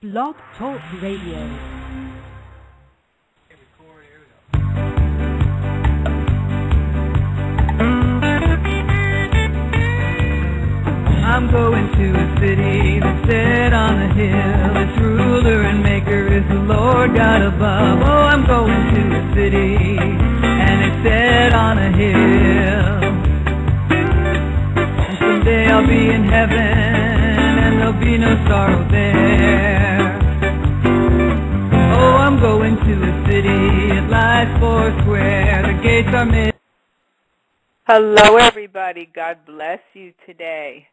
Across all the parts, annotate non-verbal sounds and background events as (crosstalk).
Blog Talk Radio. I'm going to a city that's set on a hill. Its ruler and maker is the Lord God above. Oh, I'm going to a city and it's set on a hill. And someday I'll be in heaven there'll be no sorrow there. Oh, I'm going to a city, it lies four square. The gates are. Hello, everybody. God bless you today.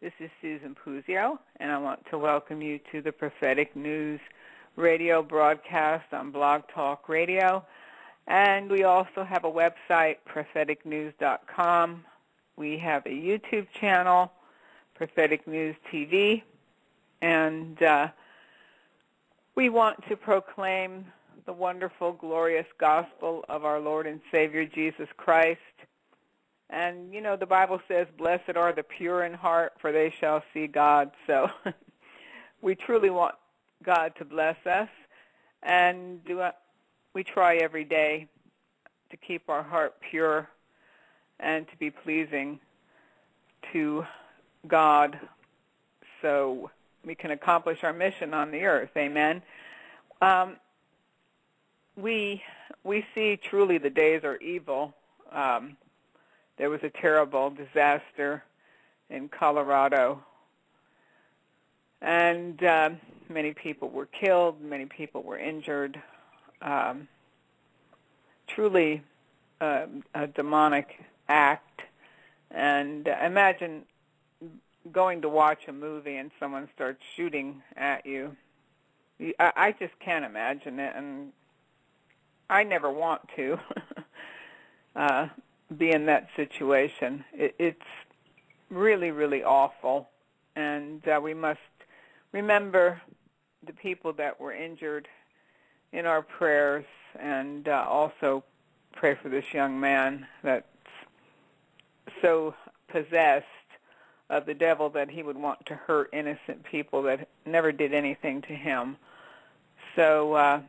This is Susan Puzio, and I want to welcome you to the Prophetic News radio broadcast on Blog Talk Radio. And we also have a website, propheticnews.com. We have a YouTube channel, Prophetic News TV, and uh, we want to proclaim the wonderful, glorious gospel of our Lord and Savior Jesus Christ. And, you know, the Bible says, blessed are the pure in heart, for they shall see God. (laughs) So we truly want God to bless us. And do, we try every day to keep our heart pure and to be pleasing to God so we can accomplish our mission on the earth. Amen. Um, we we see truly the days are evil. Um, there was a terrible disaster in Colorado, and um, many people were killed, many people were injured. Um, truly uh, a demonic act. And uh, imagine going to watch a movie and someone starts shooting at you. I, I just can't imagine it, and I never want to. (laughs) uh, be in that situation. It, it's really, really awful, and uh, we must remember the people that were injured in our prayers, and uh, also pray for this young man that's so possessed of the devil that he would want to hurt innocent people that never did anything to him. So uh,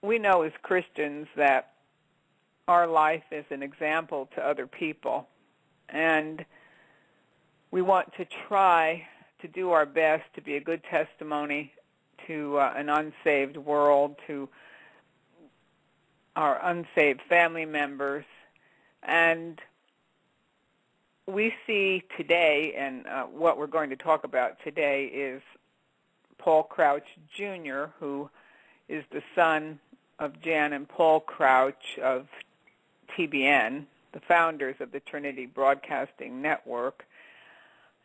we know as Christians that our life is an example to other people. And we want to try to do our best to be a good testimony to uh, an unsaved world, to our unsaved family members. And we see today, and uh, what we're going to talk about today is Paul Crouch Jr., who is the son of Jan and Paul Crouch of TBN, the founders of the Trinity Broadcasting Network.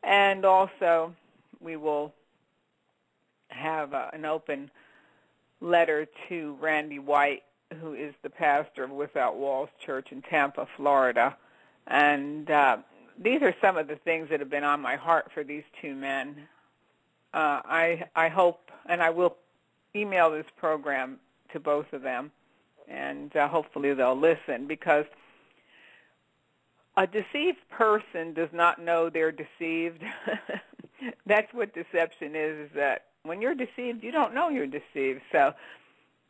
And also, we will have uh, an open letter to Randy White, who is the pastor of Without Walls Church in Tampa, Florida. And uh, these are some of the things that have been on my heart for these two men. Uh, I I hope, and I will email this program to both of them and uh, hopefully they'll listen because a deceived person does not know they're deceived. (laughs) That's what deception is, is that when you're deceived, you don't know you're deceived. So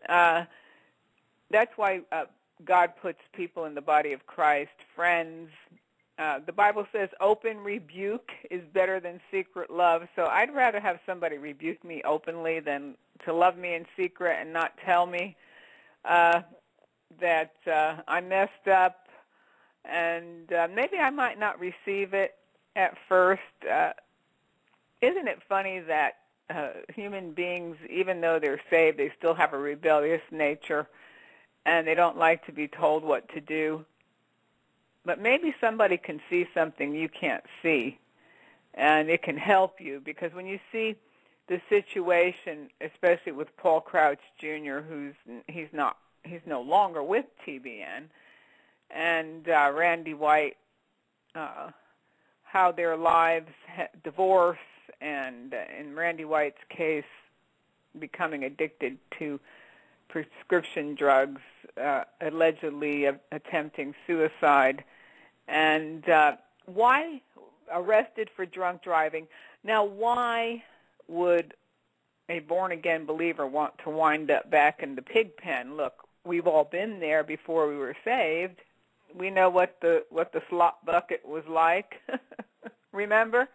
uh, that's why uh, God puts people in the body of Christ, friends. Uh, the Bible says open rebuke is better than secret love. So I'd rather have somebody rebuke me openly than to love me in secret and not tell me uh, that uh, I messed up, and uh, maybe I might not receive it at first. Uh, isn't it funny that uh, human beings, even though they're saved, they still have a rebellious nature, and they don't like to be told what to do. But maybe somebody can see something you can't see, and it can help you because when you see the situation, especially with Paul Crouch Jr., who's he's not he's no longer with TBN, and uh, Randy White, uh, how their lives ha- divorce, and uh, in Randy White's case, becoming addicted to prescription drugs, uh, allegedly uh, attempting suicide, and uh, why arrested for drunk driving. Now, why would a born again believer want to wind up back in the pig pen. Look, we've all been there before we were saved. We know what the what the slop bucket was like. (laughs) Remember?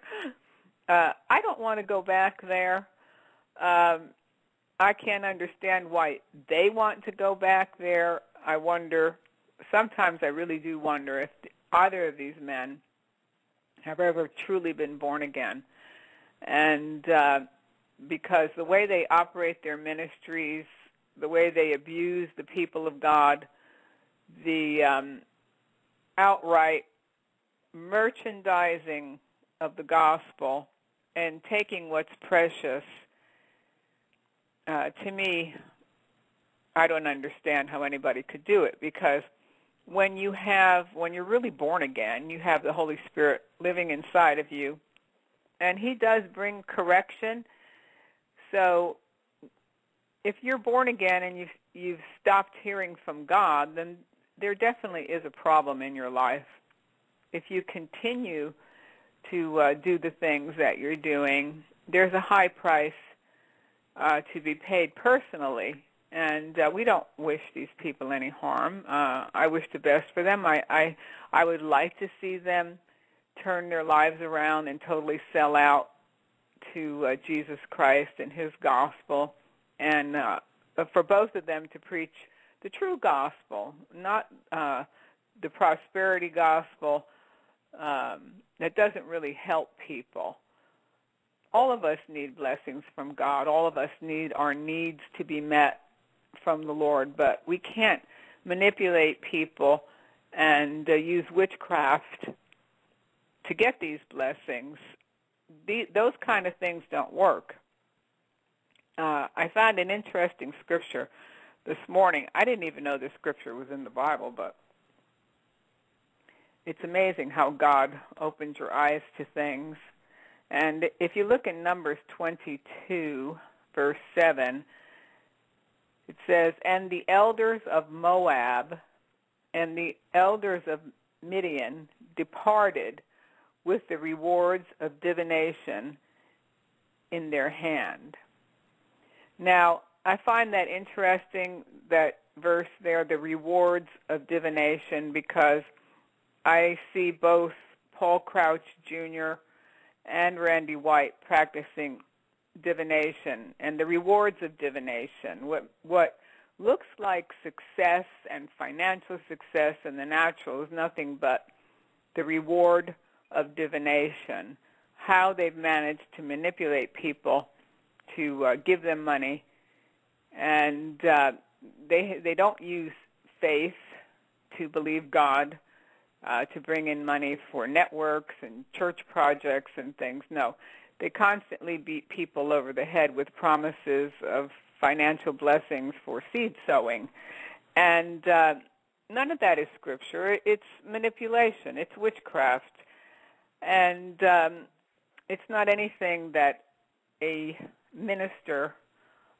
Uh, I don't want to go back there. Um, I can't understand why they want to go back there. I wonder. Sometimes I really do wonder if either of these men have ever truly been born again, and uh, because the way they operate their ministries, the way they abuse the people of God, the um, outright merchandising of the gospel and taking what's precious, uh, to me, I don't understand how anybody could do it because when you have, when you're really born again, you have the Holy Spirit living inside of you, and He does bring correction. So if you're born again and you've you've stopped hearing from God, then there definitely is a problem in your life. If you continue to uh, do the things that you're doing, there's a high price uh, to be paid personally, and uh, we don't wish these people any harm. Uh, I wish the best for them. I, I I would like to see them turn their lives around and totally sell out to uh, Jesus Christ and His gospel, and uh, for both of them to preach the true gospel, not uh, the prosperity gospel um, that doesn't really help people. All of us need blessings from God. All of us need our needs to be met from the Lord, but we can't manipulate people and uh, use witchcraft to get these blessings. The, those kind of things don't work. Uh, I found an interesting scripture this morning. I didn't even know this scripture was in the Bible, but it's amazing how God opens your eyes to things. And if you look in Numbers 22, verse 7, it says, And the elders of Moab and the elders of Midian departed with the rewards of divination in their hand. Now, I find that interesting, that verse there, the rewards of divination, because I see both Paul Crouch Jr. and Randy White practicing divination and the rewards of divination. What what looks like success and financial success in the natural is nothing but the reward of divination. How they've managed to manipulate people to uh, give them money, and uh, they they don't use faith to believe God uh, to bring in money for networks and church projects and things. No, they constantly beat people over the head with promises of financial blessings for seed sowing. And uh, none of that is scripture. It's manipulation. It's witchcraft. And um, it's not anything that a minister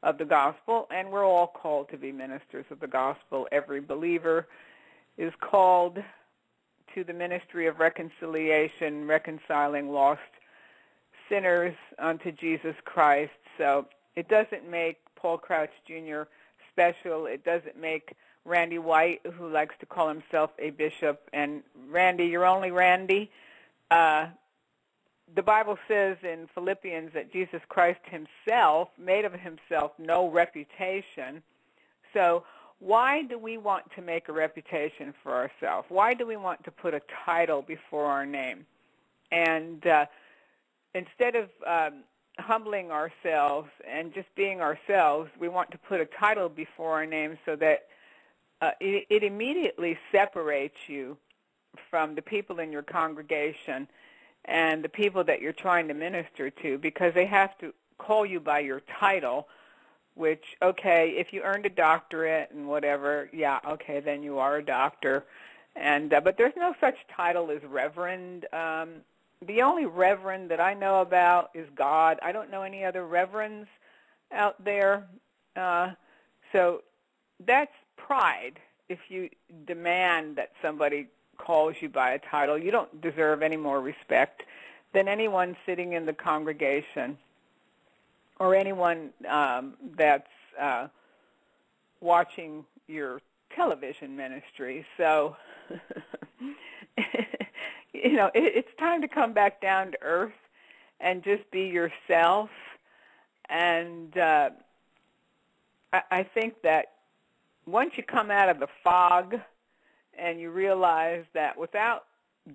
of the gospel, and we're all called to be ministers of the gospel. Every believer is called to the ministry of reconciliation, reconciling lost sinners unto Jesus Christ. So it doesn't make Paul Crouch Jr. special. It doesn't make Randy White, who likes to call himself a bishop, and Randy, you're only Randy. Uh, the Bible says in Philippians that Jesus Christ himself made of himself no reputation. So why do we want to make a reputation for ourselves? Why do we want to put a title before our name? And uh, instead of um, humbling ourselves and just being ourselves, we want to put a title before our name so that uh, it, it immediately separates you from the people in your congregation and the people that you're trying to minister to because they have to call you by your title which okay if you earned a doctorate and whatever yeah okay then you are a doctor and uh, but there's no such title as reverend um the only reverend that I know about is God. I don't know any other reverends out there. Uh so that's pride if you demand that somebody calls you by a title. You don't deserve any more respect than anyone sitting in the congregation. Or anyone um, that's uh, watching your television ministry. So, (laughs) you know, it, it's time to come back down to earth and just be yourself. And uh, I, I think that once you come out of the fog and you realize that without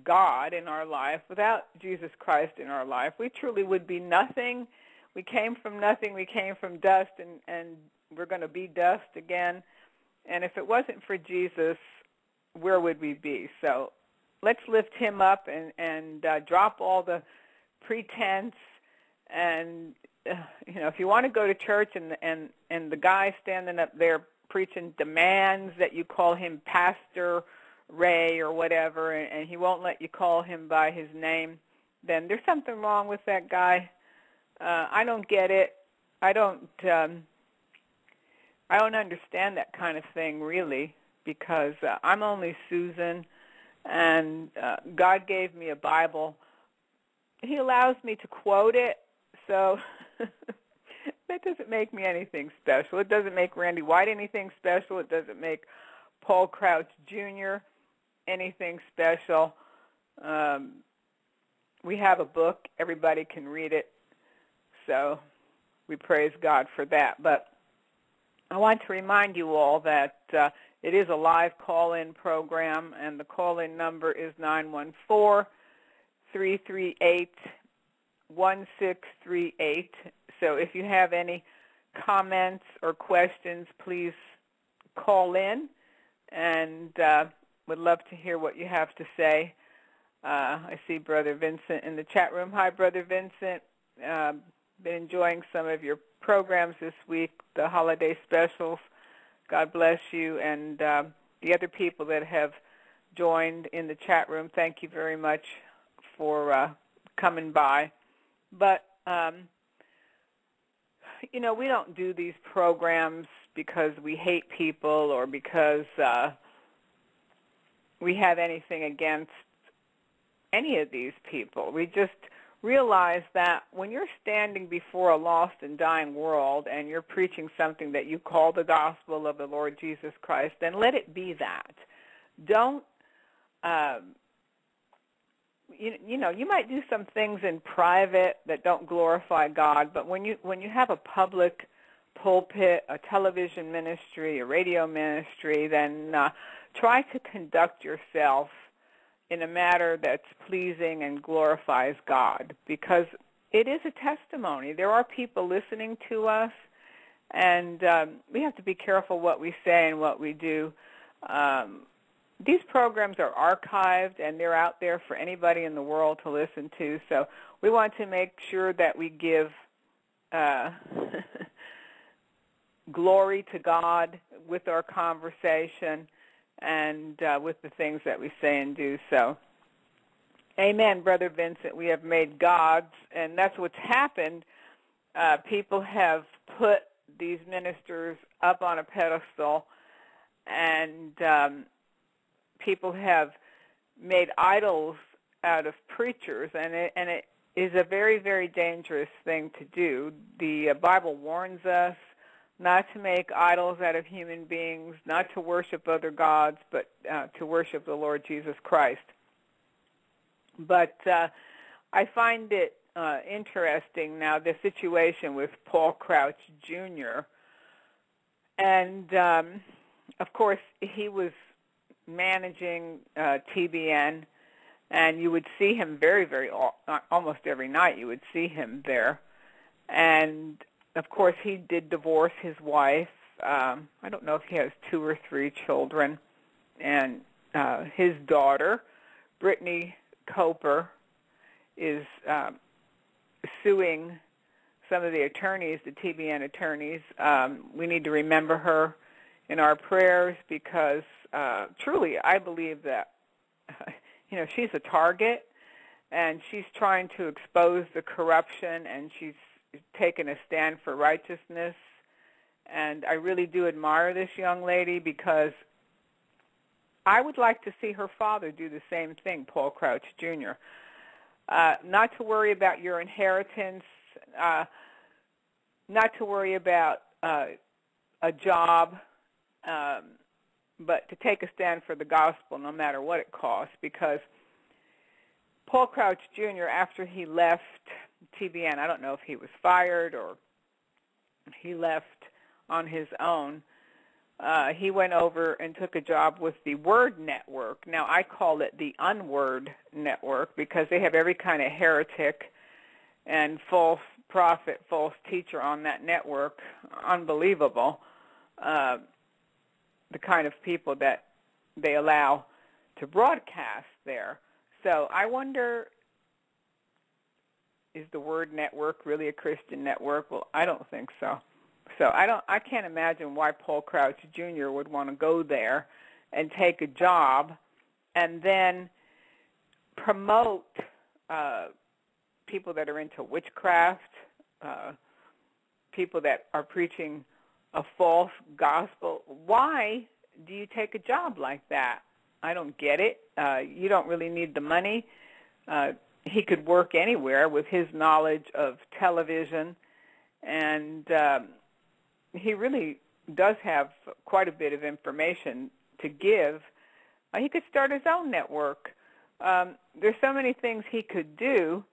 God in our life, without Jesus Christ in our life, we truly would be nothing. We came from nothing. We came from dust, and and we're going to be dust again. And if it wasn't for Jesus, where would we be? So let's lift him up and and uh, drop all the pretense and uh, you know if you want to go to church and and and the guy standing up there preaching demands that you call him pastor Ray or whatever, and, and he won't let you call him by his name, then there's something wrong with that guy. Uh, I don't get it. I don't. Um, I don't understand that kind of thing really, because uh, I'm only Susan, and uh, God gave me a Bible. He allows me to quote it, so (laughs) that doesn't make me anything special. It doesn't make Randy White anything special. It doesn't make Paul Crouch Jr anything special. Um, we have a book. Everybody can read it. So we praise God for that. But I want to remind you all that uh, it is a live call-in program, and the call-in number is 914 338 1638. So if you have any comments or questions, please call in, and uh, would love to hear what you have to say. Uh, I see Brother Vincent in the chat room. Hi, Brother Vincent. Uh, been enjoying some of your programs this week, the holiday specials. God bless you. And uh, the other people that have joined in the chat room, thank you very much for uh, coming by. But, um, you know, we don't do these programs because we hate people or because uh, we have anything against any of these people. We just realize that when you're standing before a lost and dying world and you're preaching something that you call the gospel of the Lord Jesus Christ, then let it be that. Don't, um, you, you know, you might do some things in private that don't glorify God, but when you when you have a public pulpit, a television ministry, a radio ministry, then uh, try to conduct yourself in a manner that's pleasing and glorifies God because it is a testimony. There are people listening to us, and um, we have to be careful what we say and what we do. Um, these programs are archived and they're out there for anybody in the world to listen to. So we want to make sure that we give uh, (laughs) glory to God with our conversation and uh, with the things that we say and do. So, amen, Brother Vincent. We have made gods, and that's what's happened. Uh, people have put these ministers up on a pedestal, and um, people have made idols out of preachers, and it, and it is a very, very dangerous thing to do. The uh, Bible warns us not to make idols out of human beings, not to worship other gods, but uh, to worship the Lord Jesus Christ. But uh, I find it uh, interesting now the situation with Paul Crouch Jr. And um, of course, he was managing uh, TBN, and you would see him very, very almost every night. You would see him there, and of course, he did divorce his wife. Um, I don't know if he has two or three children, and uh, his daughter, Brittany Koper, is um, suing some of the attorneys, the TBN attorneys. Um, we need to remember her in our prayers because uh, truly, I believe that (laughs) you know she's a target, and she's trying to expose the corruption, and she's taken a stand for righteousness. And I really do admire this young lady because I would like to see her father do the same thing, Paul Crouch Jr. Uh, not to worry about your inheritance. Uh, not to worry about uh, a job, um, but to take a stand for the gospel no matter what it costs. Because Paul Crouch Jr., after he left TBN, I don't know if he was fired or he left on his own. Uh, he went over and took a job with the Word Network. Now I call it the Unword Network because they have every kind of heretic and false prophet, false teacher on that network. Unbelievable. Uh, the kind of people that they allow to broadcast there. So I wonder is the Word Network really a Christian network? Well, I don't think so. So I don't I can't imagine why Paul Crouch Jr. would want to go there and take a job and then promote uh, people that are into witchcraft, uh, people that are preaching a false gospel. Why do you take a job like that? I don't get it. Uh, you don't really need the money. Uh, he could work anywhere with his knowledge of television, and um, he really does have quite a bit of information to give. Uh, he could start his own network. Um, there's so many things he could do.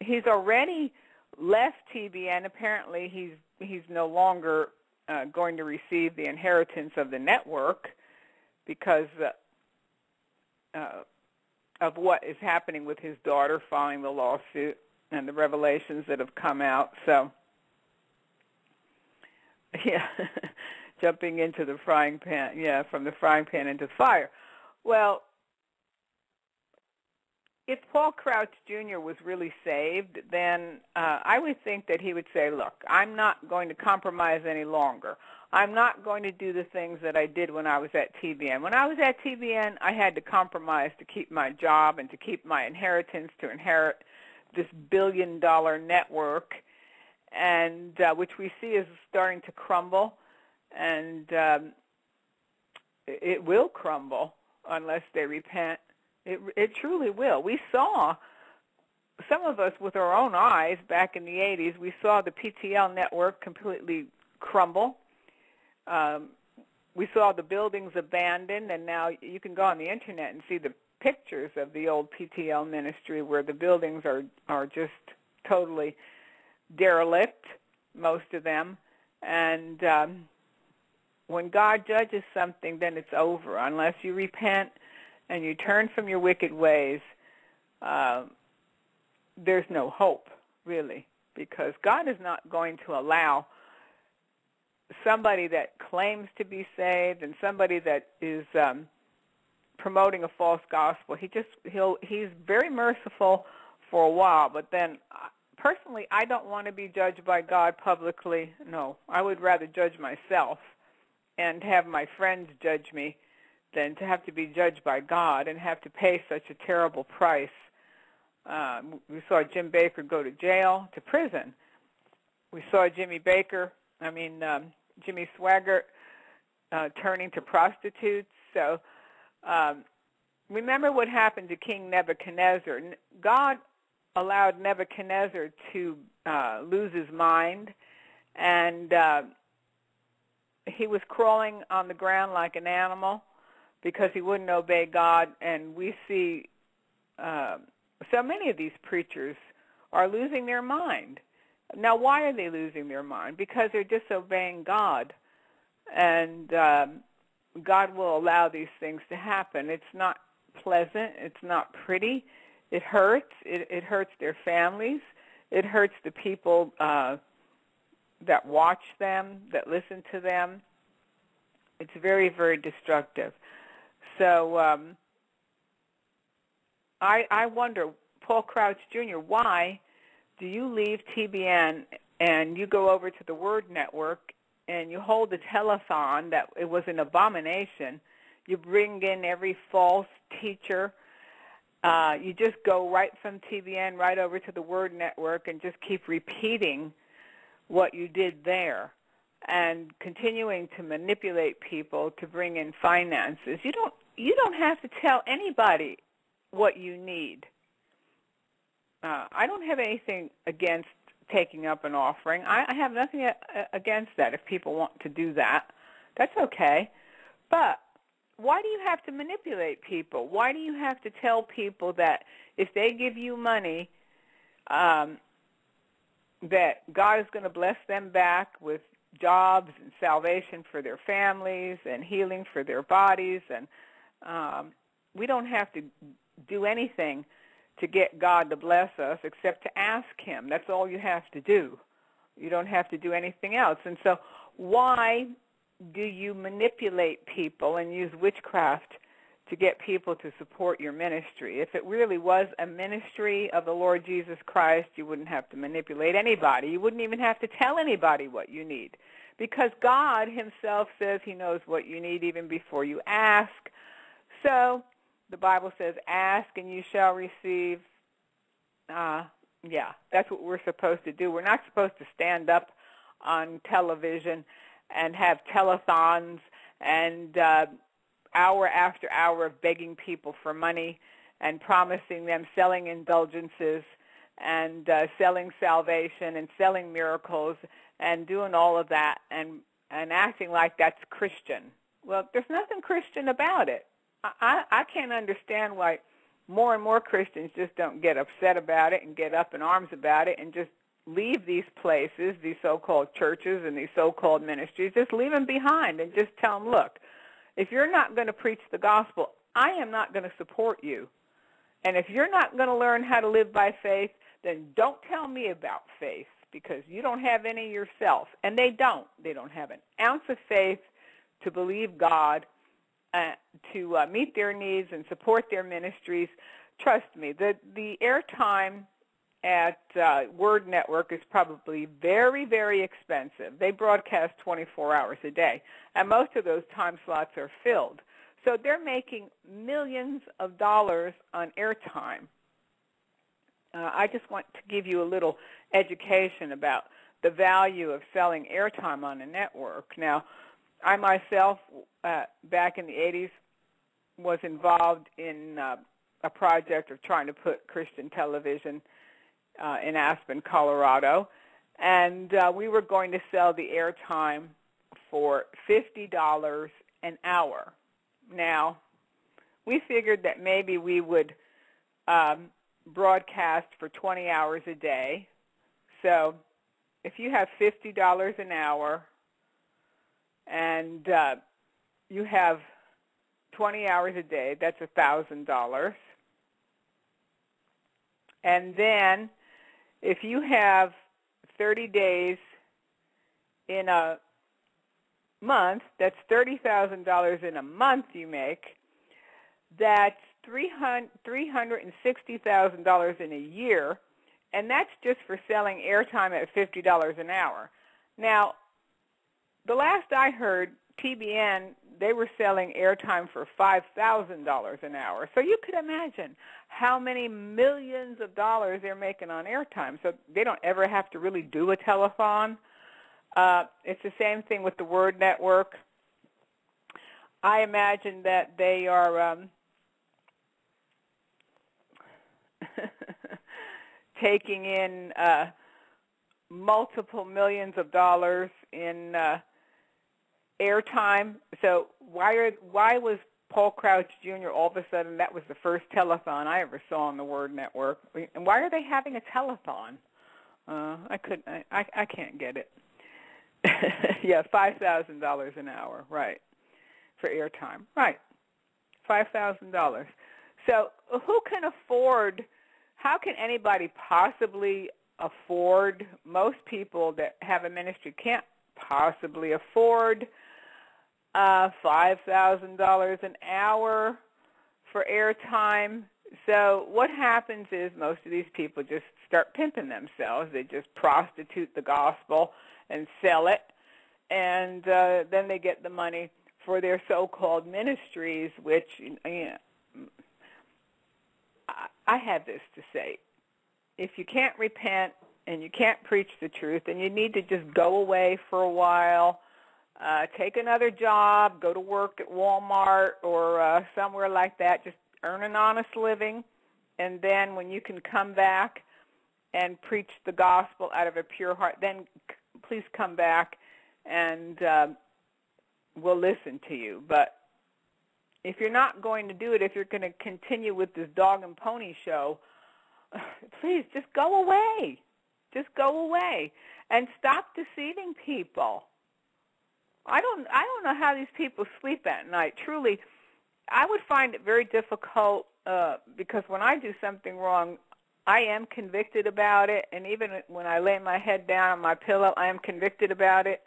He's already left TBN. Apparently, he's he's no longer uh, going to receive the inheritance of the network because uh, uh, of what is happening with his daughter following the lawsuit and the revelations that have come out. So, (laughs) yeah, jumping into the frying pan, yeah, from the frying pan into fire. Well, if Paul Crouch Jr. was really saved, then uh, I would think that he would say, look, I'm not going to compromise any longer. I'm not going to do the things that I did when I was at TBN. When I was at TBN, I had to compromise to keep my job and to keep my inheritance, to inherit this billion-dollar network, and uh, which we see is starting to crumble, and um, it will crumble unless they repent it it truly will. We saw some of us with our own eyes back in the 80s. We saw the PTL network completely crumble. Um, we saw the buildings abandoned, and now you can go on the internet and see the pictures of the old PTL ministry where the buildings are are just totally derelict, most of them, and um, when God judges something, then it's over. Unless you repent and you turn from your wicked ways, uh, there's no hope, really, because God is not going to allow somebody that claims to be saved and somebody that is um, promoting a false gospel. He just he'll he's very merciful for a while, but then uh, personally, I don't want to be judged by God publicly. No, I would rather judge myself and have my friends judge me than to have to be judged by God and have to pay such a terrible price. Uh, we saw Jim Bakker go to jail, to prison. We saw Jimmy Bakker I mean um, Jimmy Swaggart, uh, turning to prostitutes. So um, remember what happened to King Nebuchadnezzar. God allowed Nebuchadnezzar to uh, lose his mind, and uh, he was crawling on the ground like an animal because he wouldn't obey God. And we see uh, so many of these preachers are losing their mind. Now, why are they losing their mind? Because they're disobeying God. And um, God will allow these things to happen. It's not pleasant. It's not pretty. It hurts. It, it hurts their families. It hurts the people uh, that watch them, that listen to them. It's very, very destructive. So um, I, I wonder, Paul Crouch Jr., why do you leave TBN and you go over to the Word Network and you hold a telethon that it was an abomination. You bring in every false teacher. Uh, you just go right from TBN right over to the Word Network and just keep repeating what you did there and continuing to manipulate people to bring in finances. You don't you don't have to tell anybody what you need. Uh, I don't have anything against taking up an offering. I, I have nothing against that if people want to do that. That's okay. But why do you have to manipulate people? Why do you have to tell people that if they give you money, um, that God is going to bless them back with jobs and salvation for their families and healing for their bodies and um, we don't have to do anything to get God to bless us except to ask him. That's all you have to do. You don't have to do anything else. And so why do you manipulate people and use witchcraft to get people to support your ministry? If it really was a ministry of the Lord Jesus Christ, you wouldn't have to manipulate anybody. You wouldn't even have to tell anybody what you need because God himself says he knows what you need even before you ask. So the Bible says, ask and you shall receive. Uh, yeah, that's what we're supposed to do. We're not supposed to stand up on television and have telethons and uh, hour after hour of begging people for money and promising them selling indulgences and uh, selling salvation and selling miracles and doing all of that and and acting like that's Christian. Well, there's nothing Christian about it. I, I can't understand why more and more Christians just don't get upset about it and get up in arms about it and just leave these places, these so-called churches and these so-called ministries, just leave them behind and just tell them, look, if you're not going to preach the gospel, I am not going to support you. And if you're not going to learn how to live by faith, then don't tell me about faith because you don't have any yourself. And they don't. They don't have an ounce of faith to believe God uh, to uh, meet their needs and support their ministries. Trust me, the the airtime at uh, Word Network is probably very, very expensive. They broadcast 24 hours a day, and most of those time slots are filled. So they're making millions of dollars on airtime. Uh, I just want to give you a little education about the value of selling airtime on a network. Now, I myself, uh, back in the 80s, was involved in uh, a project of trying to put Christian television uh, in Aspen, Colorado, and uh, we were going to sell the airtime for $50 an hour. Now, we figured that maybe we would um, broadcast for 20 hours a day. So if you have $50 an hour and uh, you have 20 hours a day, that's a $1,000. And then if you have 30 days in a month, that's $30,000 in a month you make, that's $360,000 in a year, and that's just for selling airtime at $50 an hour. Now, the last I heard, TBN, they were selling airtime for $5,000 an hour. So you could imagine how many millions of dollars they're making on airtime. So they don't ever have to really do a telethon. Uh, it's the same thing with the Word Network. I imagine that they are um, (laughs) taking in uh, multiple millions of dollars in uh, airtime. So why are why was Paul Crouch Jr. all of a sudden that was the first telethon I ever saw on the Word Network? And why are they having a telethon? Uh, I couldn't. I, I I can't get it. (laughs) yeah, five thousand dollars an hour, right, for airtime, right, five thousand dollars. So who can afford? How can anybody possibly afford? Most people that have a ministry can't possibly afford uh, $5,000 an hour for airtime. So what happens is most of these people just start pimping themselves. They just prostitute the gospel and sell it, and uh, then they get the money for their so-called ministries, which you know, I, I have this to say. If you can't repent and you can't preach the truth, then you need to just go away for a while uh, take another job, go to work at Walmart or uh, somewhere like that, just earn an honest living, and then when you can come back and preach the gospel out of a pure heart, then please come back and uh, we'll listen to you. But if you're not going to do it, if you're going to continue with this dog and pony show, (sighs) please just go away. Just go away and stop deceiving people. I don't I don't know how these people sleep at night. Truly, I would find it very difficult uh, because when I do something wrong, I am convicted about it, and even when I lay my head down on my pillow, I am convicted about it,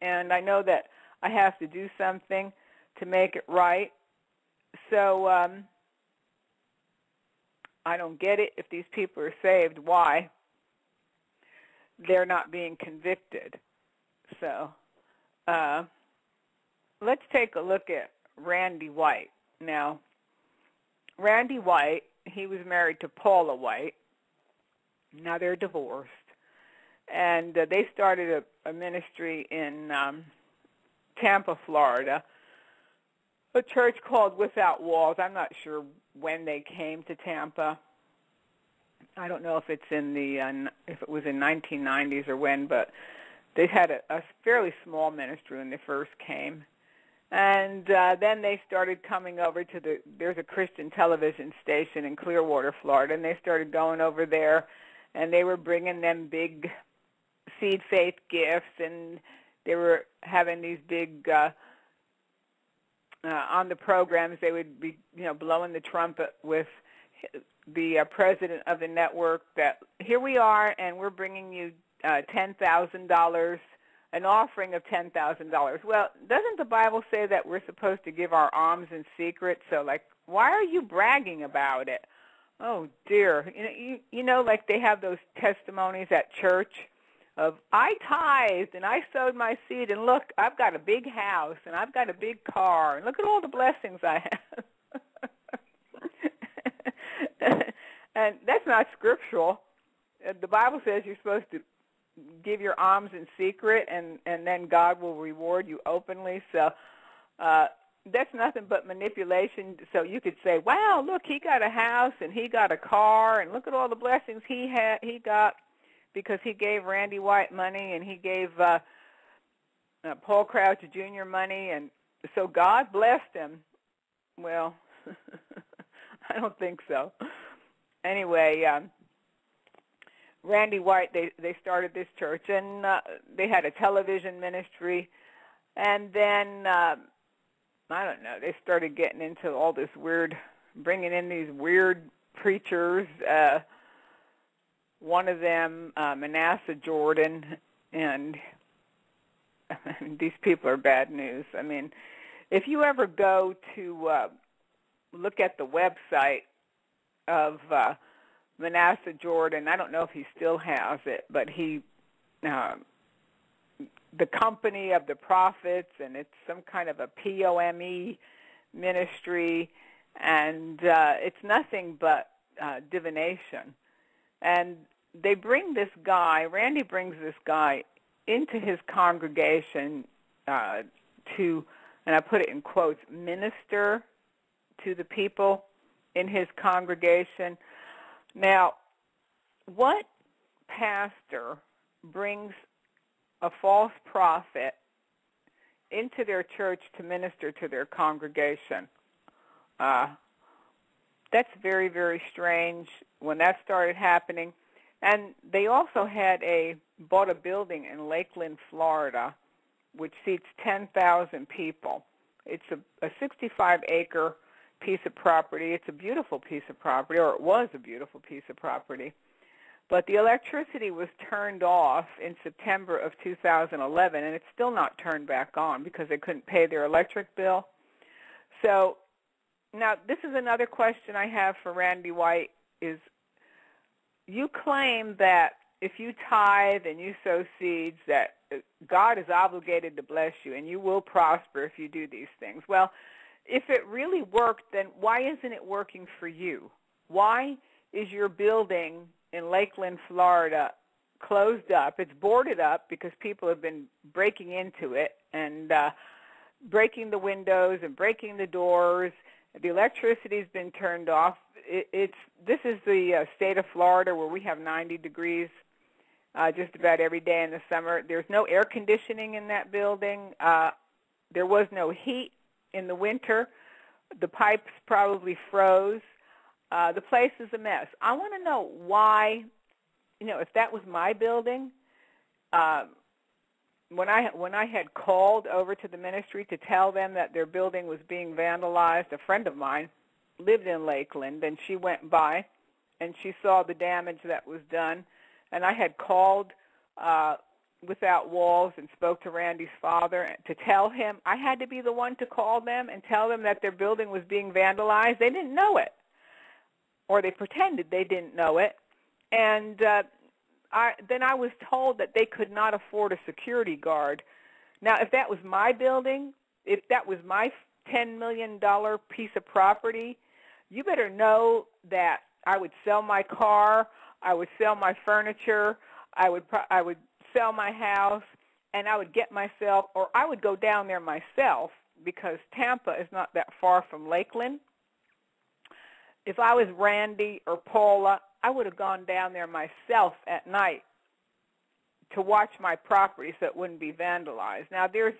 and I know that I have to do something to make it right. So um, I don't get it. If these people are saved, why they're not being convicted? So uh, let's take a look at Randy White. Now, Randy White, he was married to Paula White. Now they're divorced. And uh, they started a, a ministry in um, Tampa, Florida, a church called Without Walls. I'm not sure when they came to Tampa. I don't know if it's in the uh, if it was in 1990s or when, but they had a, a fairly small ministry when they first came and uh, then they started coming over to the there's a Christian television station in Clearwater, Florida, and they started going over there, and they were bringing them big seed faith gifts, and they were having these big uh, uh, on the programs. They would be you know blowing the trumpet with the uh, president of the network that here we are, and we're bringing you uh, ten thousand dollars an offering of ten thousand dollars. Well, doesn't the Bible say that we're supposed to give our alms in secret? So, like, why are you bragging about it? Oh dear, you know, you, you know, like they have those testimonies at church of I tithed and I sowed my seed, and look, I've got a big house and I've got a big car, and look at all the blessings I have. (laughs) and that's not scriptural. The Bible says you're supposed to give your alms in secret and and then God will reward you openly. So uh that's nothing but manipulation. So you could say, "Wow, look, he got a house and he got a car and look at all the blessings he had he got because he gave Randy White money and he gave uh, uh Paul Crouch Jr. money and so God blessed him." Well, (laughs) I don't think so. Anyway, um Randy White, they they started this church, and uh, they had a television ministry, and then uh, I don't know, they started getting into all this weird, bringing in these weird preachers. Uh, one of them, uh, Manasseh Jordan, and (laughs) these people are bad news. I mean, if you ever go to uh, look at the website of uh, Manasseh Jordan. I don't know if he still has it, but he, uh, the company of the prophets, and it's some kind of a POME ministry, and uh, it's nothing but uh, divination. And they bring this guy, Randy brings this guy into his congregation uh, to, and I put it in quotes, minister to the people in his congregation now, what pastor brings a false prophet into their church to minister to their congregation? Uh, that's very, very strange when that started happening. And they also had a bought a building in Lakeland, Florida, which seats 10,000 people. It's a, a 65 acre piece of property. It's a beautiful piece of property, or it was a beautiful piece of property. But the electricity was turned off in September of 2011, and it's still not turned back on because they couldn't pay their electric bill. So now this is another question I have for Randy White is you claim that if you tithe and you sow seeds that uh, God is obligated to bless you and you will prosper if you do these things. Well, if it really worked, then why isn't it working for you? Why is your building in Lakeland, Florida closed up? It's boarded up because people have been breaking into it and uh, breaking the windows and breaking the doors. The electricity's been turned off. it, it's this is the uh, state of Florida where we have 90 degrees uh, just about every day in the summer. There's no air conditioning in that building. Uh, there was no heat in the winter. The pipes probably froze. Uh, the place is a mess. I want to know why, you know, if that was my building, um, when I when I had called over to the ministry to tell them that their building was being vandalized, a friend of mine lived in Lakeland, and she went by and she saw the damage that was done. And I had called uh, Without Walls and spoke to Randy's father to tell him I had to be the one to call them and tell them that their building was being vandalized. They didn't know it, or they pretended they didn't know it. And uh, I, then I was told that they could not afford a security guard. Now, if that was my building, if that was my $10 million piece of property, you better know that I would sell my car, I would sell my furniture, I would I would sell my house, and I would get myself, or I would go down there myself because Tampa is not that far from Lakeland. If I was Randy or Paula, I would have gone down there myself at night to watch my property so it wouldn't be vandalized. Now, there's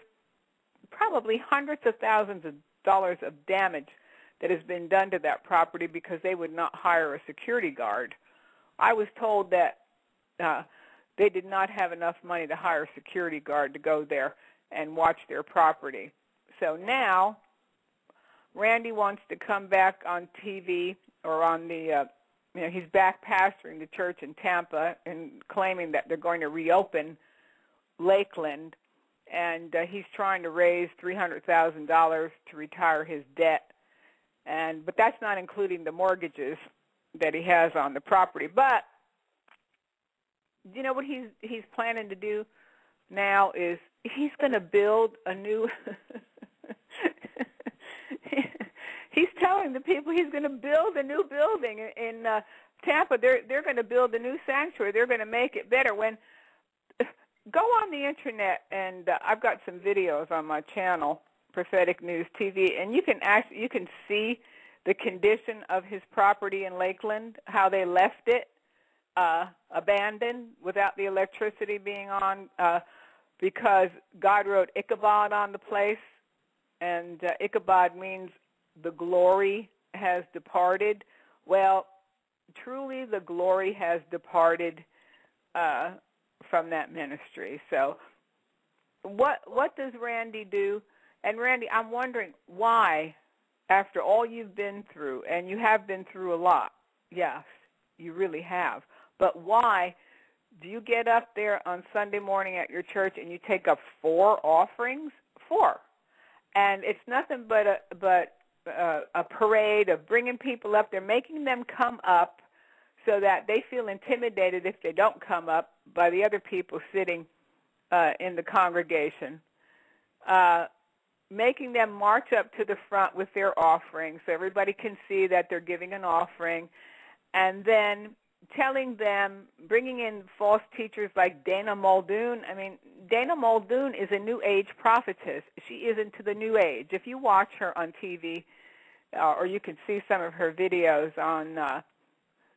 probably hundreds of thousands of dollars of damage that has been done to that property because they would not hire a security guard. I was told that uh, they did not have enough money to hire a security guard to go there and watch their property. So now, Randy wants to come back on TV or on the, uh, you know, he's back pastoring the church in Tampa and claiming that they're going to reopen Lakeland, and uh, he's trying to raise three hundred thousand dollars to retire his debt, and but that's not including the mortgages that he has on the property. But you know what he's he's planning to do now is he's going to build a new (laughs) he's telling the people he's going to build a new building in uh, Tampa. They're they're going to build a new sanctuary. They're going to make it better. When go on the internet and uh, I've got some videos on my channel, Prophetic News TV, and you can actually you can see the condition of his property in Lakeland, how they left it uh, abandoned without the electricity being on, uh, because God wrote Ichabod on the place, and uh, Ichabod means the glory has departed. Well, truly the glory has departed uh, from that ministry. So what what does Randy do? And Randy, I'm wondering why, after all you've been through, and you have been through a lot, yes, you really have, but why do you get up there on Sunday morning at your church and you take up four offerings? Four. And it's nothing but a but uh, a parade of bringing people up there, making them come up so that they feel intimidated if they don't come up by the other people sitting uh, in the congregation. Uh, making them march up to the front with their offering so everybody can see that they're giving an offering, and then telling them, bringing in false teachers like Dana Muldoon. I mean, Dana Muldoon is a New Age prophetess. She is into the New Age. If you watch her on TV, uh, or you can see some of her videos on uh,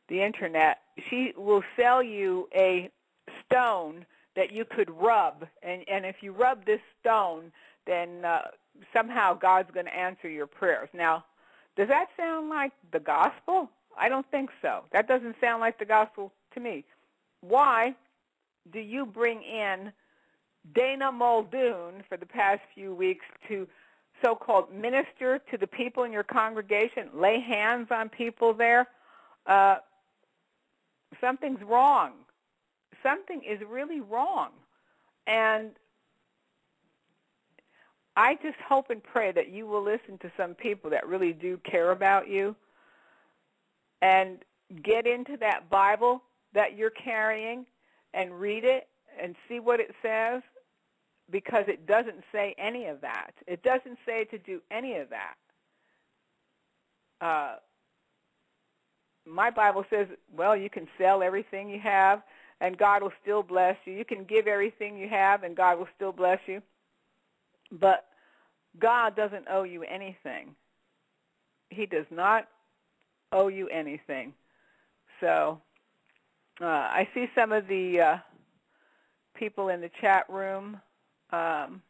the internet, she will sell you a stone that you could rub, and and if you rub this stone, then uh, somehow God's going to answer your prayers. Now, does that sound like the gospel? I don't think so. That doesn't sound like the gospel to me. Why do you bring in Dana Muldoon for the past few weeks to so-called minister to the people in your congregation, lay hands on people there? Uh, something's wrong. Something is really wrong. And I just hope and pray that you will listen to some people that really do care about you and get into that Bible that you're carrying and read it and see what it says because it doesn't say any of that. It doesn't say to do any of that. Uh, my Bible says, well, you can sell everything you have and God will still bless you. You can give everything you have and God will still bless you. But God doesn't owe you anything. He does not owe you anything. So uh, I see some of the uh, people in the chat room. Um,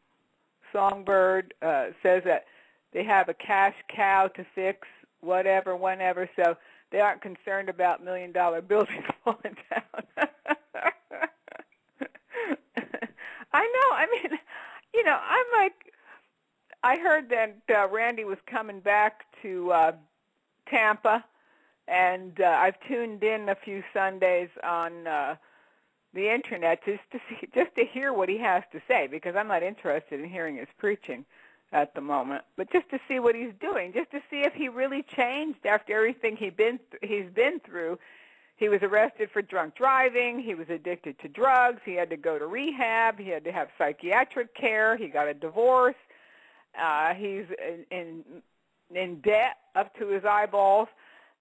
Songbird uh, says that they have a cash cow to fix whatever, whenever, so they aren't concerned about million dollar (laughs) buildings falling down. (laughs) I know. I mean, you know, I'm like, I heard that uh, Randy was coming back to uh, Tampa, and uh, I've tuned in a few Sundays on uh, the internet just to see, just to hear what he has to say because I'm not interested in hearing his preaching at the moment, but just to see what he's doing, just to see if he really changed after everything he been th- he's been through. He was arrested for drunk driving. He was addicted to drugs. He had to go to rehab. He had to have psychiatric care. He got a divorce. Uh, he's in, in in debt up to his eyeballs,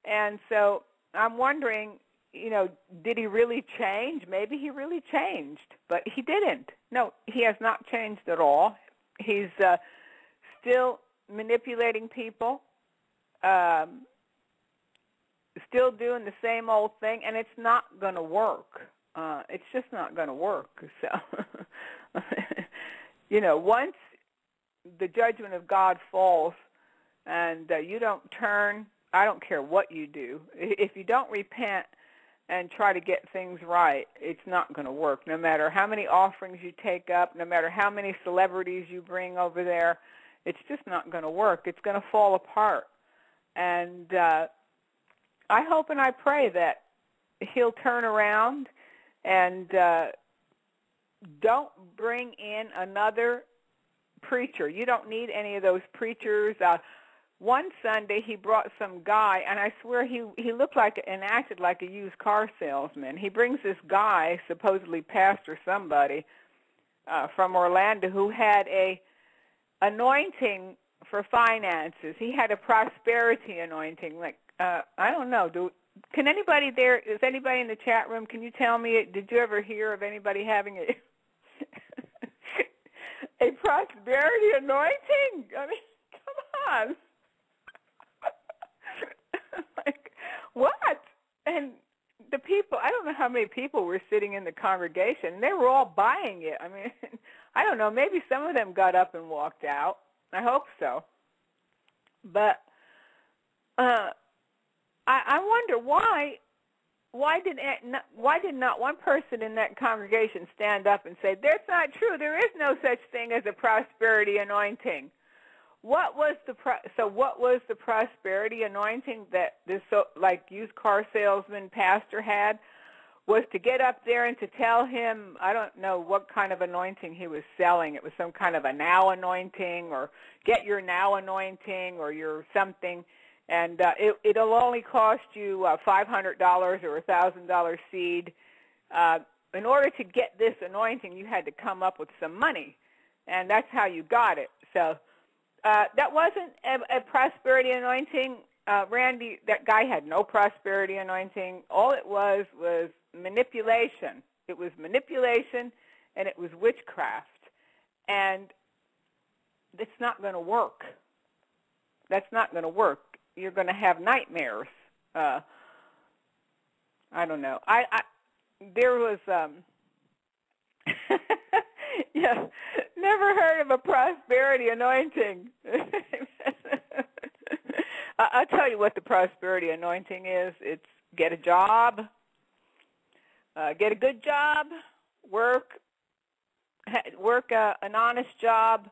and so I'm wondering, you know, did he really change? Maybe he really changed, but he didn't. No, he has not changed at all. He's uh, still manipulating people, um, still doing the same old thing, and it's not going to work. Uh, it's just not going to work. (laughs) So, you know, once the judgment of God falls and uh, you don't turn, I don't care what you do. If you don't repent and try to get things right, it's not going to work. No matter how many offerings you take up, no matter how many celebrities you bring over there, it's just not going to work. It's going to fall apart. And uh, I hope and I pray that he'll turn around and uh, don't bring in another preacher. You don't need any of those preachers. Uh, one Sunday he brought some guy, and I swear he he looked like and acted like a used car salesman. He brings this guy, supposedly pastor somebody, uh, from Orlando, who had a anointing for finances. He had a prosperity anointing. Like uh, I don't know. Do can anybody there? Is anybody in the chat room? Can you tell me? Did you ever hear of anybody having a (laughs) a prosperity anointing? I mean, (laughs) come on. like what? And the people, I don't know how many people were sitting in the congregation. They were all buying it. I mean, (laughs) I don't know. Maybe some of them got up and walked out. I hope so. But uh, I, I wonder why why did why did not one person in that congregation stand up and say, "That's not true. There is no such thing as a prosperity anointing." What was the pro- so? What was the prosperity anointing that this so, like used car salesman pastor had? Was to get up there and to tell him, I don't know what kind of anointing he was selling. It was some kind of a now anointing, or get your now anointing, or your something and uh, it, it'll only cost you uh, $500 or a $1,000 seed. Uh, in order to get this anointing, you had to come up with some money, and that's how you got it. So uh, that wasn't a, a prosperity anointing. Uh, Randy, that guy had no prosperity anointing. All it was was manipulation. It was manipulation, and it was witchcraft, and it's not going to work. That's not going to work you're going to have nightmares. Uh, I don't know. I, I there was um (laughs) yeah, never heard of a prosperity anointing. (laughs) I'll tell you what the prosperity anointing is. It's get a job, uh, get a good job, work, (laughs) work uh, an honest job,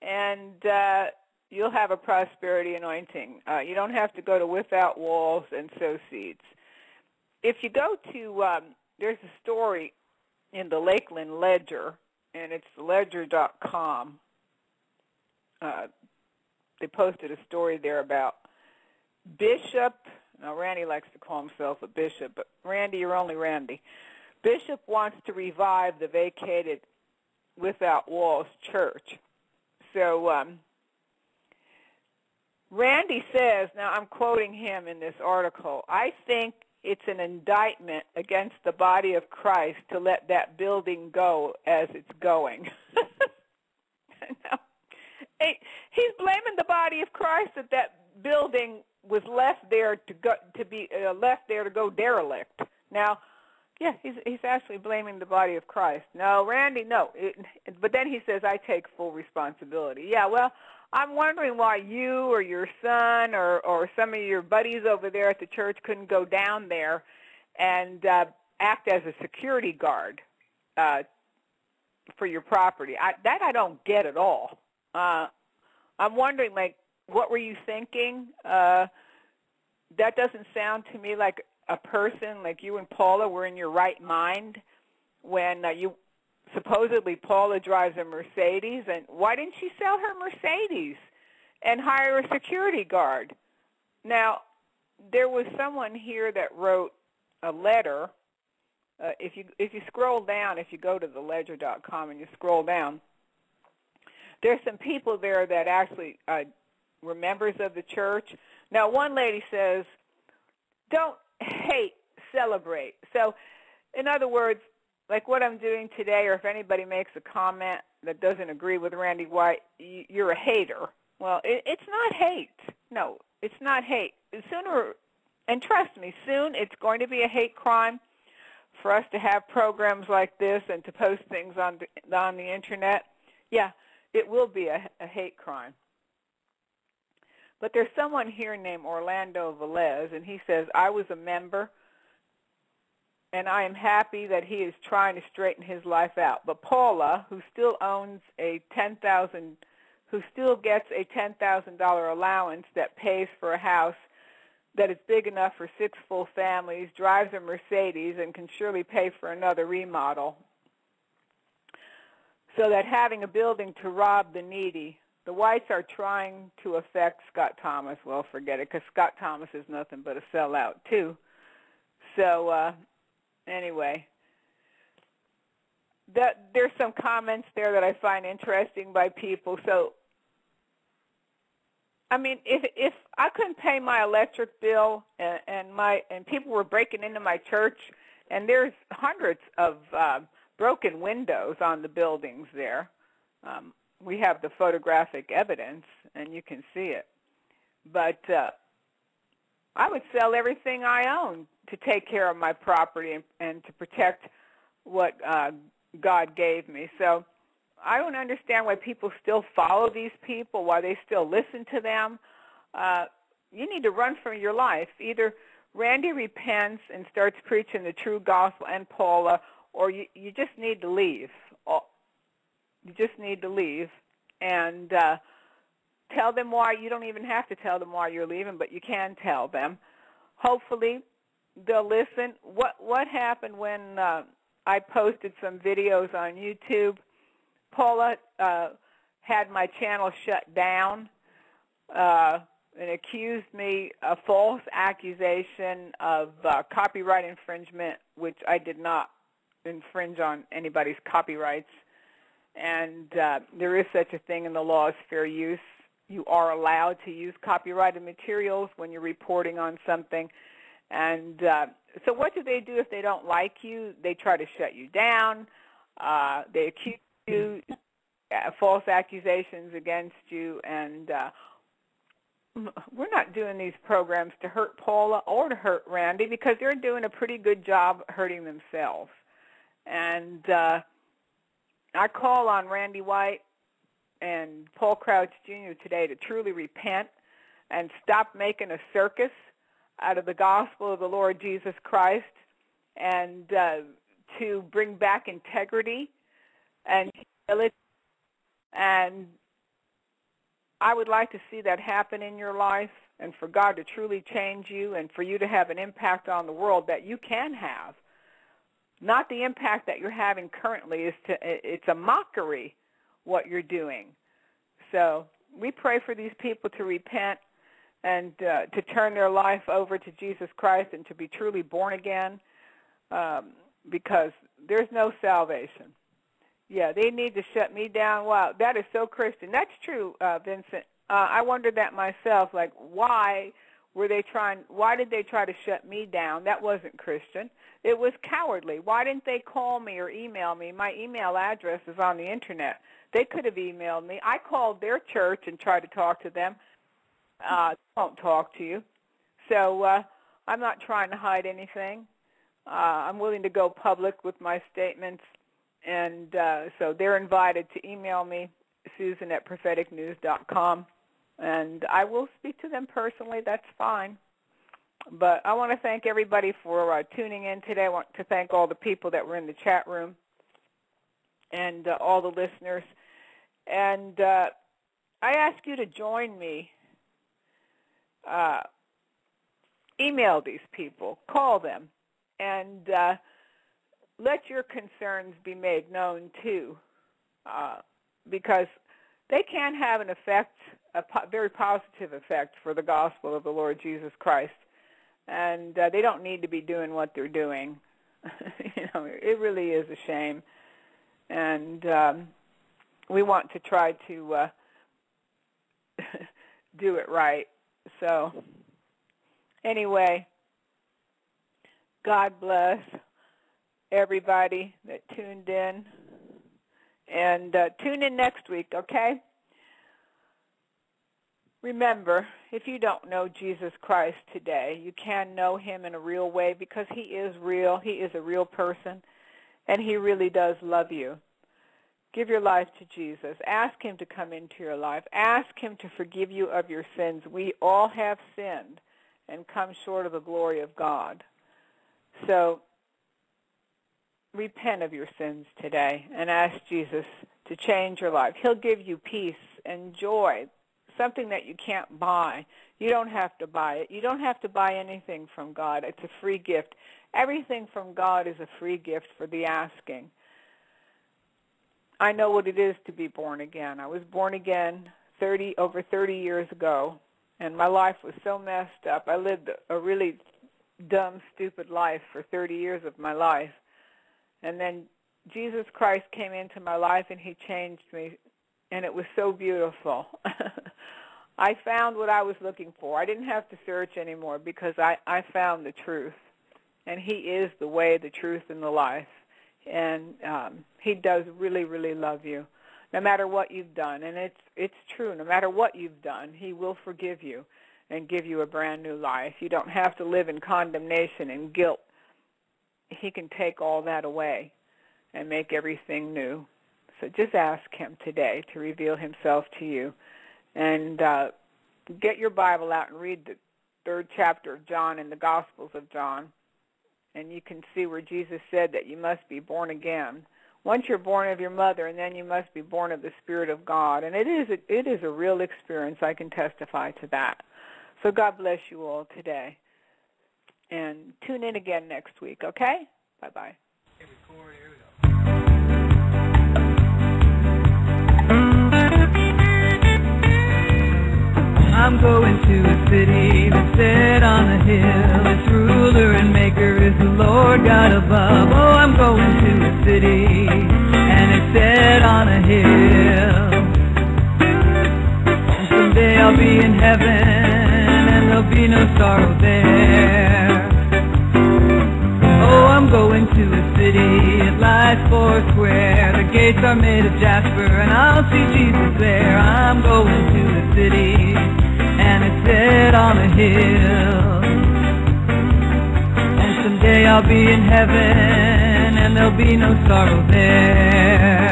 and uh, you'll have a prosperity anointing. Uh, you don't have to go to Without Walls and sow seeds. If you go to, um, there's a story in the Lakeland Ledger, and it's ledger.com. Uh, they posted a story there about Bishop. Now, Randy likes to call himself a bishop, but Randy, you're only Randy. Bishop wants to revive the vacated Without Walls church. So um, Randy says, now I'm quoting him in this article, I think it's an indictment against the body of Christ to let that building go as it's going. (laughs) now, he's blaming the body of Christ that that building was left there to go to be uh, left there to go derelict. Now, yeah, he's he's actually blaming the body of Christ. No, Randy, no. It, but then he says, "I take full responsibility." Yeah, well, I'm wondering why you or your son or or some of your buddies over there at the church couldn't go down there and uh, act as a security guard uh, for your property. I, that I don't get at all. Uh, I'm wondering, like, what were you thinking? Uh, that doesn't sound to me like a person like you and Paula were in your right mind when uh, you supposedly Paula drives a Mercedes, and why didn't she sell her Mercedes and hire a security guard? Now, there was someone here that wrote a letter. Uh, if you if you scroll down, if you go to theledger.com and you scroll down, there's some people there that actually uh, were members of the church. Now, one lady says, "Don't hate, celebrate." So, in other words, like what I'm doing today, or if anybody makes a comment that doesn't agree with Randy White, you're a hater. Well, it, it's not hate. No, it's not hate. Sooner, and trust me, soon it's going to be a hate crime for us to have programs like this and to post things on the, on the internet. Yeah, it will be a, a hate crime. But there's someone here named Orlando Velez, and he says, I was a member and I am happy that he is trying to straighten his life out. But Paula, who still owns a ten thousand, who still gets a ten thousand dollar allowance that pays for a house that is big enough for six full families, drives a Mercedes, and can surely pay for another remodel. So that having a building to rob the needy, the whites are trying to affect Scott Thomas. Well, forget it, because Scott Thomas is nothing but a sellout too. So uh, anyway, that there's some comments there that I find interesting by people. So, I mean, if if I couldn't pay my electric bill and, and my and people were breaking into my church, and there's hundreds of uh, broken windows on the buildings there. Um, we have the photographic evidence, and you can see it. But uh, I would sell everything I own to take care of my property and, and to protect what uh, God gave me. So I don't understand why people still follow these people, why they still listen to them. Uh, you need to run for your life. Either Randy repents and starts preaching the true gospel and Paula, or you, you just need to leave. You just need to leave. And uh, tell them why. You don't even have to tell them why you're leaving, but you can tell them. Hopefully, they'll listen. What what happened when uh, I posted some videos on YouTube? Paula uh, had my channel shut down uh, and accused me a false accusation of uh, copyright infringement, which I did not infringe on anybody's copyrights. And uh, there is such a thing in the law as fair use you are allowed to use copyrighted materials when you're reporting on something. And uh, so what do they do if they don't like you? They try to shut you down. Uh, they accuse you, uh, false accusations against you, and uh, we're not doing these programs to hurt Paula or to hurt Randy because they're doing a pretty good job hurting themselves. And uh, I call on Randy White and Paul Crouch Jr. today to truly repent and stop making a circus out of the gospel of the Lord Jesus Christ and uh, to bring back integrity and humility. And I would like to see that happen in your life and for God to truly change you and for you to have an impact on the world that you can have. Not the impact that you're having currently is to it's a mockery what you're doing. So we pray for these people to repent and uh, to turn their life over to Jesus Christ and to be truly born again um, because there's no salvation. Yeah, they need to shut me down. Wow, that is so Christian. That's true, uh, Vincent. Uh, I wondered that myself. Like, why were they trying? Why did they try to shut me down? That wasn't Christian. It was cowardly. Why didn't they call me or email me? My email address is on the internet. They could have emailed me. I called their church and tried to talk to them. Uh, won't talk to you. So uh, I'm not trying to hide anything. Uh, I'm willing to go public with my statements, and uh, so they're invited to email me, Susan at propheticnews.com, and I will speak to them personally. That's fine. But I want to thank everybody for uh, tuning in today. I want to thank all the people that were in the chat room and uh, all the listeners. And uh, I ask you to join me. Uh, email these people, call them, and uh, let your concerns be made known too, uh, because they can have an effect, a po- very positive effect for the gospel of the Lord Jesus Christ and uh, they don't need to be doing what they're doing. (laughs) you know, it really is a shame, and um, we want to try to uh, (laughs) do it right. So, anyway, God bless everybody that tuned in, and uh, tune in next week, okay? Remember, if you don't know Jesus Christ today, you can know him in a real way because he is real. He is a real person, and he really does love you. Give your life to Jesus. Ask him to come into your life. Ask him to forgive you of your sins. We all have sinned and come short of the glory of God. So repent of your sins today and ask Jesus to change your life. He'll give you peace and joy something that you can't buy. You don't have to buy it. You don't have to buy anything from God. It's a free gift. Everything from God is a free gift for the asking. I know what it is to be born again. I was born again 30 over 30 years ago, and my life was so messed up. I lived a really dumb, stupid life for 30 years of my life. And then Jesus Christ came into my life and he changed me and it was so beautiful. (laughs) I found what I was looking for. I didn't have to search anymore because I, I found the truth. And he is the way, the truth, and the life. And um, he does really, really love you, no matter what you've done. And it's it's true. No matter what you've done, he will forgive you and give you a brand new life. You don't have to live in condemnation and guilt. He can take all that away and make everything new. So just ask him today to reveal himself to you. And uh, get your Bible out and read the third chapter of John in the Gospels of John. And you can see where Jesus said that you must be born again. Once you're born of your mother, and then you must be born of the Spirit of God. And it is a, it is a real experience. I can testify to that. So God bless you all today. And tune in again next week, okay? Bye-bye. I'm going to a city that's set on a hill. Its ruler and maker is the Lord God above. Oh, I'm going to a city and it's set on a hill. And someday I'll be in heaven and there'll be no sorrow there. Oh, I'm going to a city, it lies four square. The gates are made of jasper and I'll see Jesus there. I'm going to a city and it's set on a hill. And someday I'll be in heaven and there'll be no sorrow there.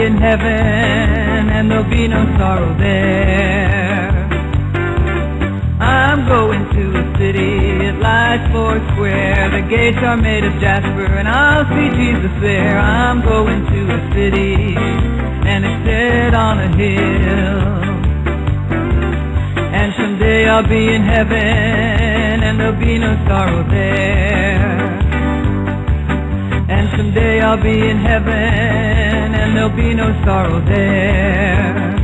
In heaven and there'll be no sorrow there. I'm going to a city, it lies four square. The gates are made of jasper and I'll see Jesus there. I'm going to a city and it's set on a hill. And someday I'll be in heaven and there'll be no sorrow there. Someday I'll be in heaven and there'll be no sorrow there.